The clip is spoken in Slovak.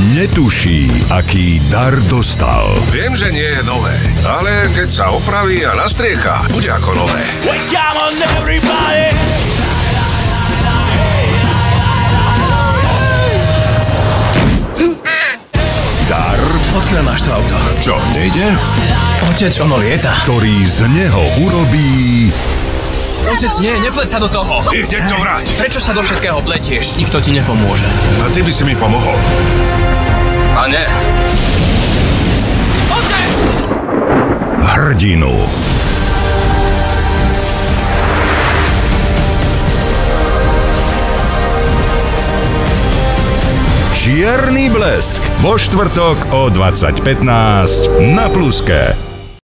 netuší, aký dar dostal. Viem, že nie je nové, ale keď sa opraví a nastriecha, bude ako nové. Dar, Odkiaľ máš to auto? Čo, nejde? Otec, ono lieta. ktorý z neho urobí Otec, nie, nepleť sa do toho. Hneď to vráť. Prečo sa do všetkého pletieš? Nikto ti nepomôže. A ty by si mi pomohol. A ne. Otec! hrdinu. Čierny blesk vo štvrtok o 20.15 na Pluske.